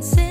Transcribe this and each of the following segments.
say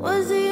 just like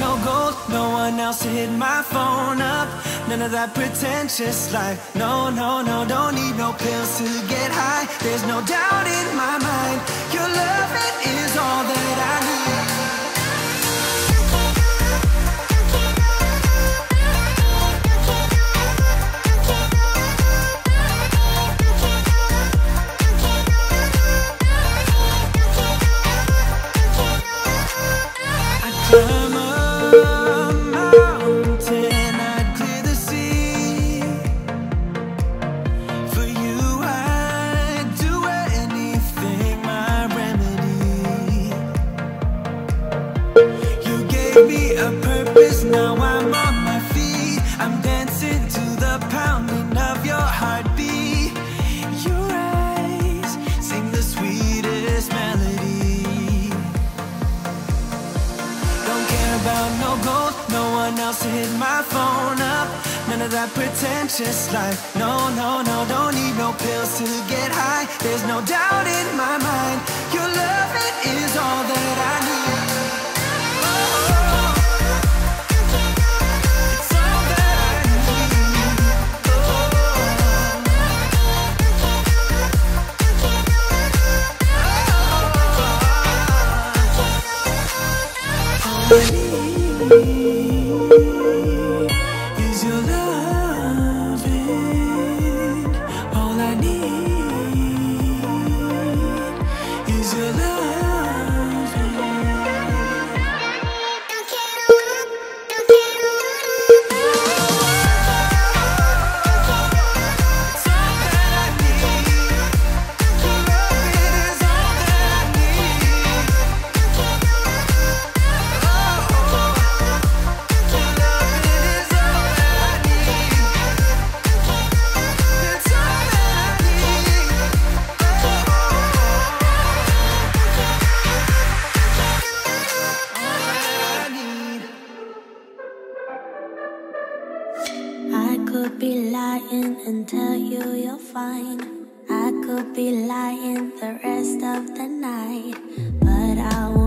No, gold, no, one else to hit my phone up. None of that pretentious life. no, no, no, don't need no pills to get high There's no doubt in my mind Your love, it is all that I need hit my phone up. None of that pretentious life. No, no, no, don't need no pills to get high. There's no doubt in my mind. Your love, it is all that I need. fine. I could be lying the rest of the night, but I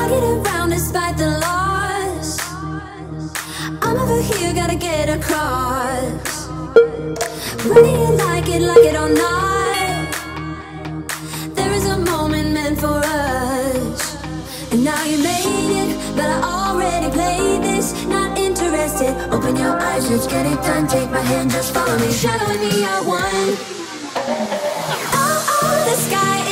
I get around despite the loss. I'm over here, gotta get across. Whether you like it, like it or not. There is a moment meant for us. And now you made it, but I already played this. Not interested, open your eyes, let's get it done. Take my hand, just follow me, shadow me, I won Oh, oh, the sky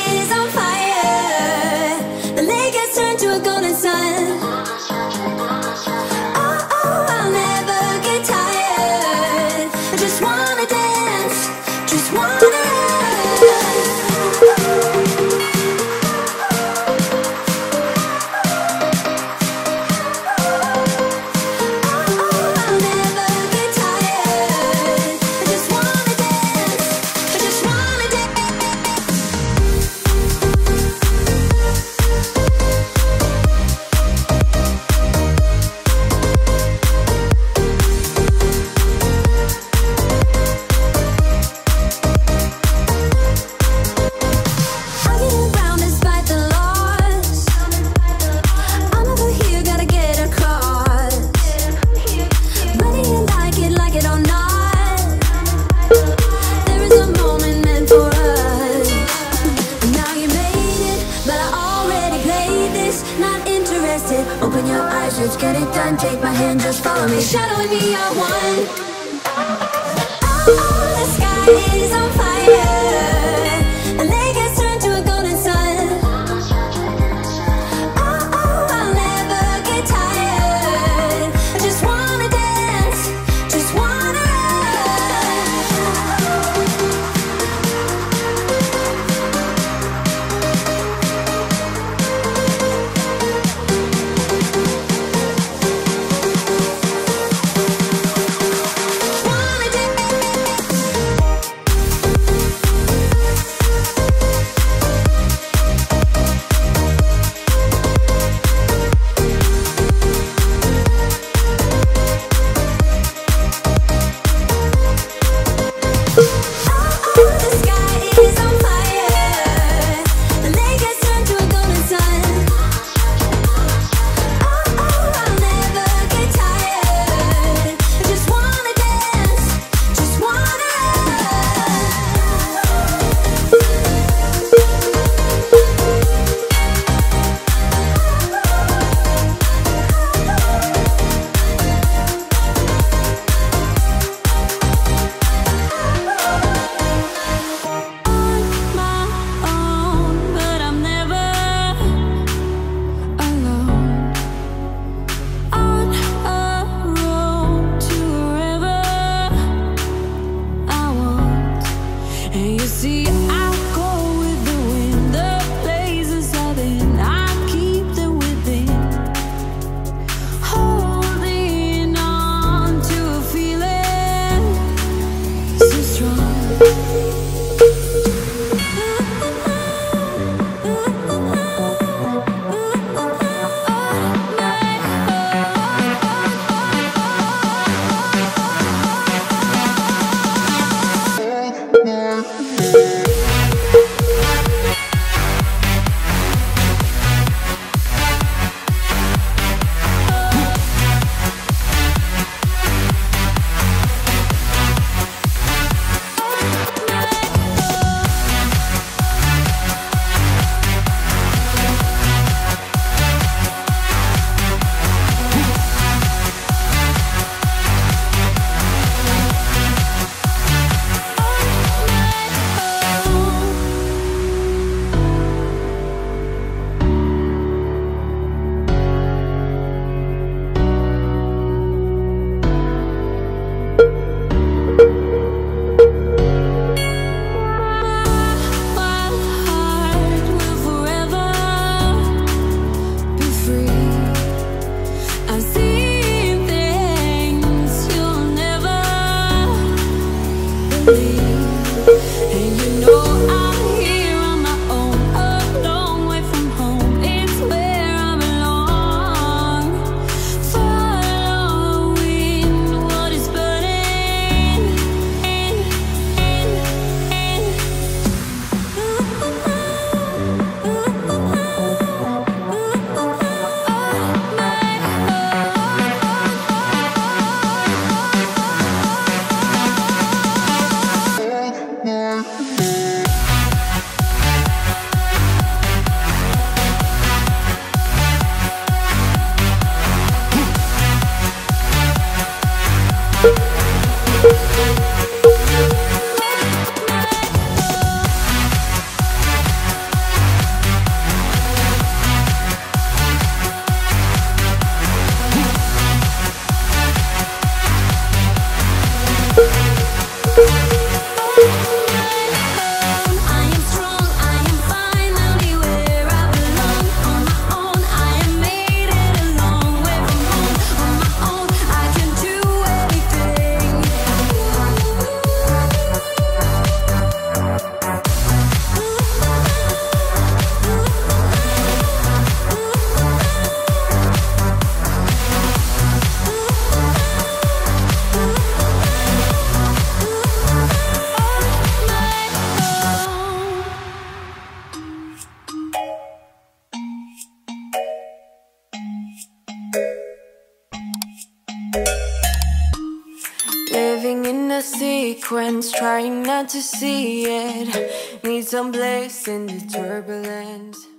trying to see it. Need some bliss in the turbulence.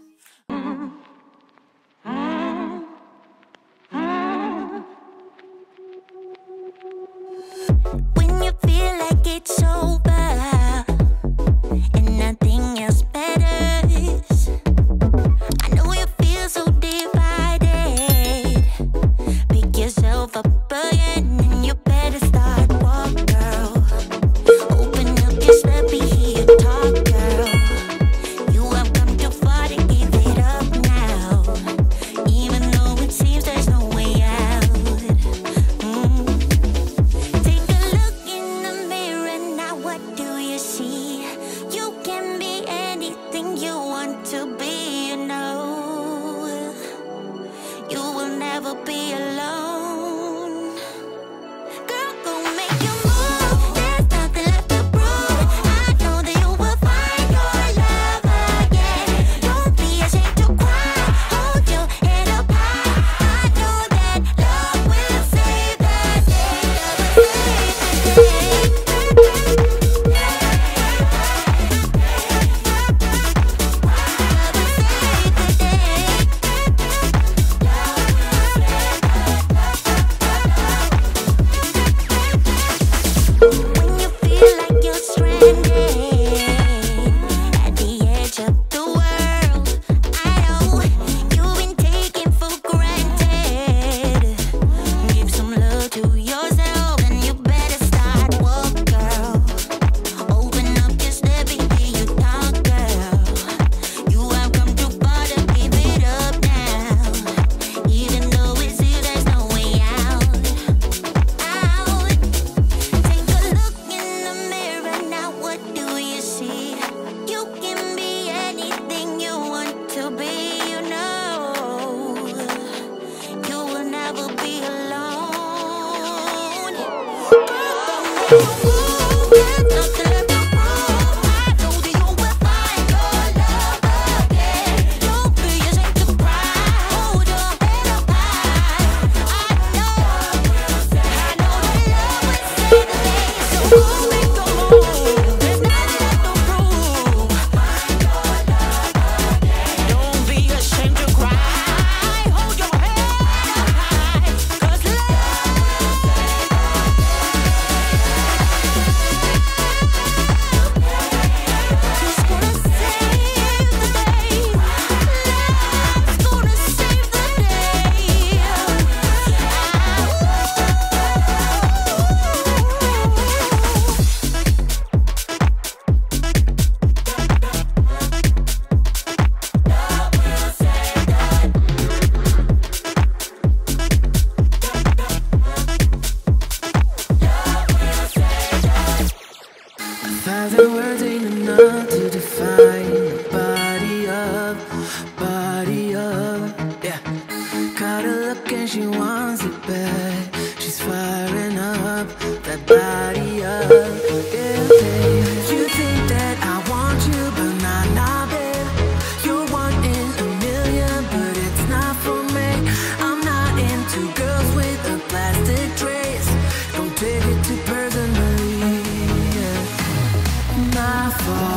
far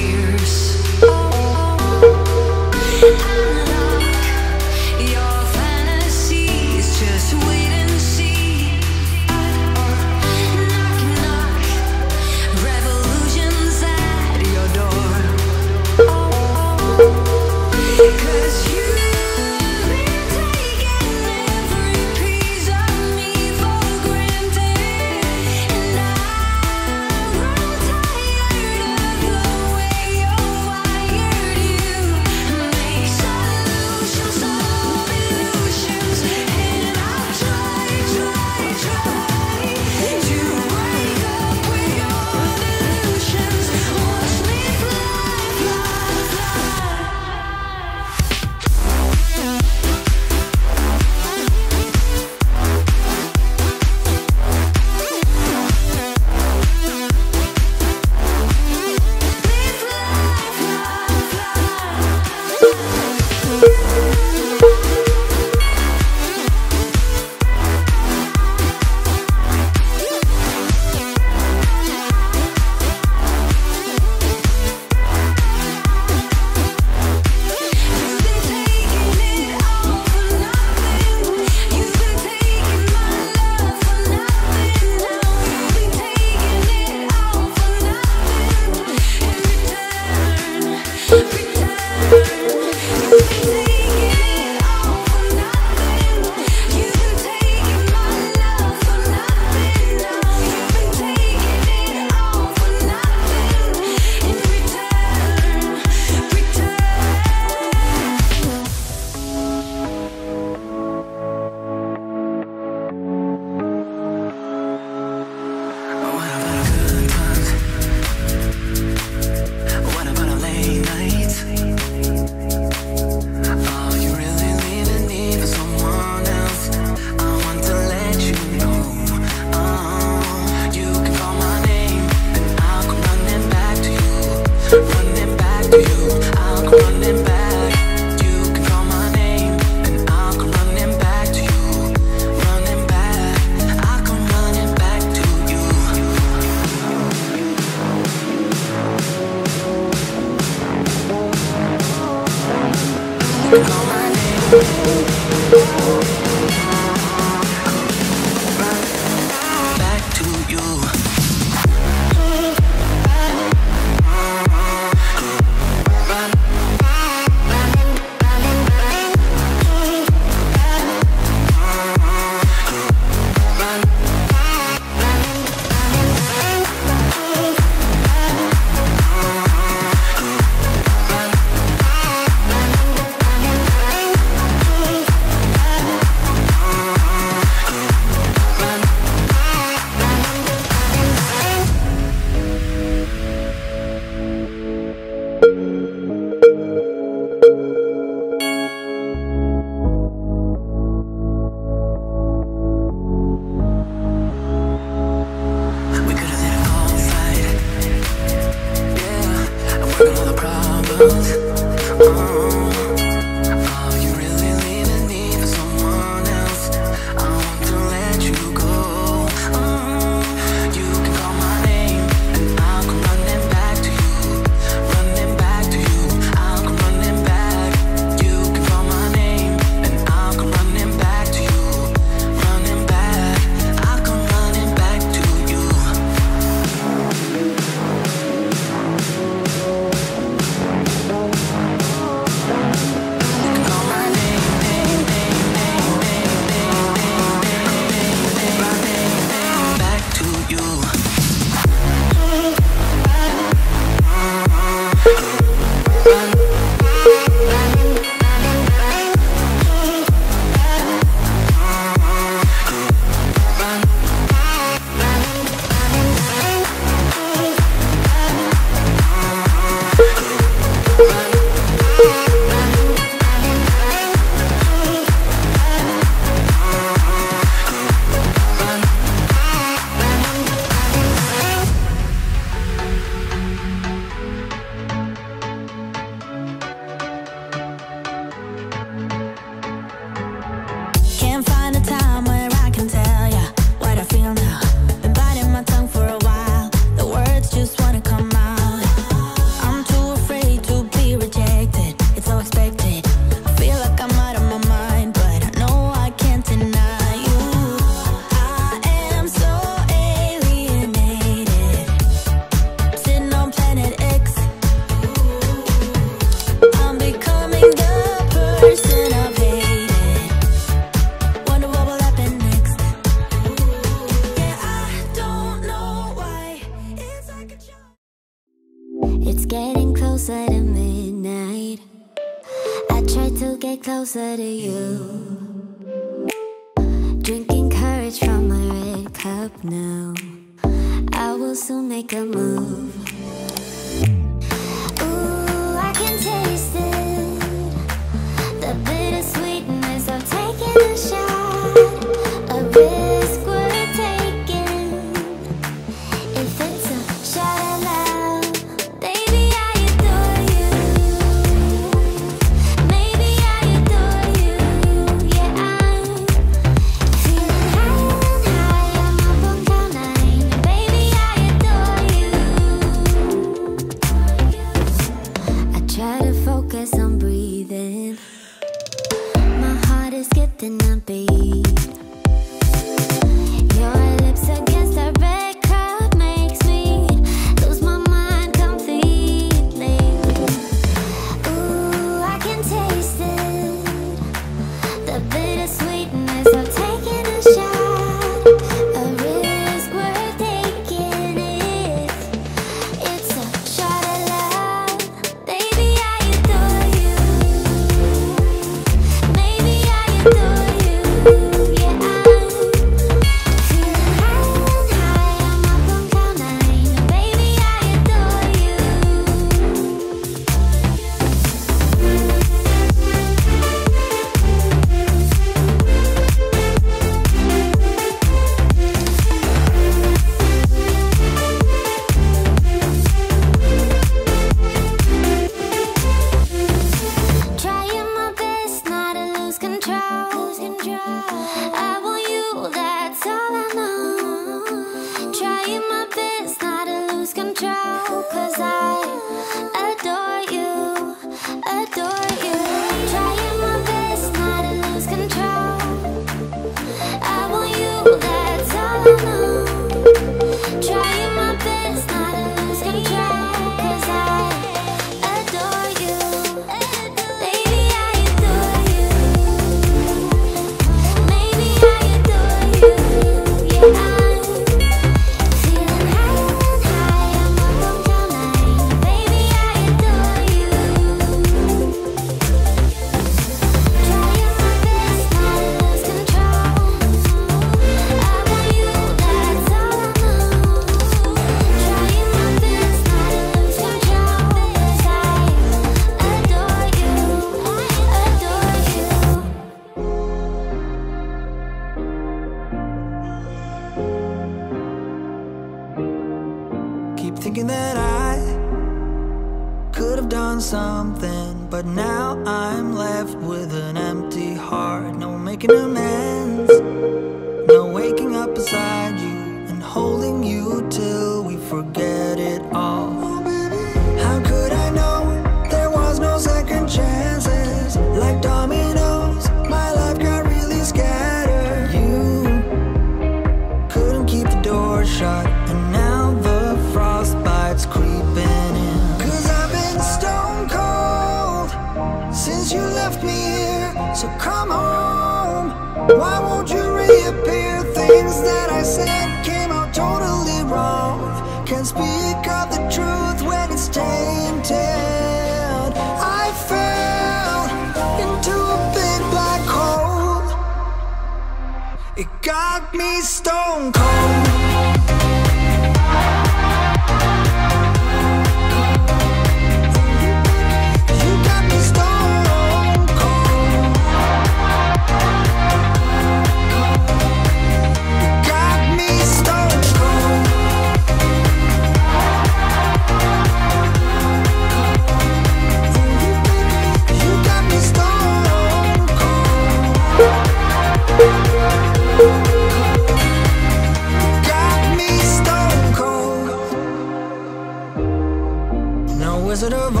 positive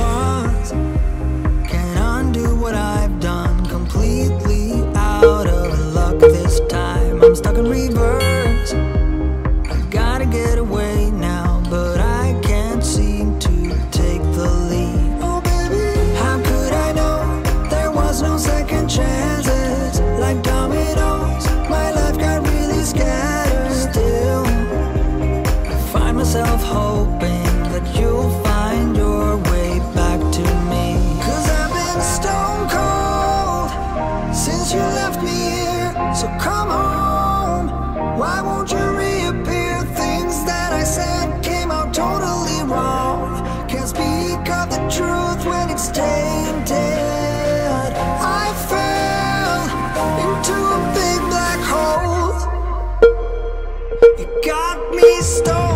You got me stoned.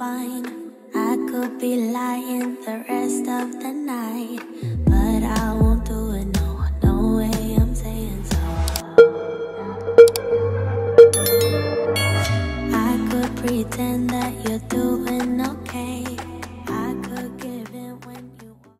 fine. I could be lying the rest of the night, but I won't do it. No, no way. I'm saying so. I could pretend that you.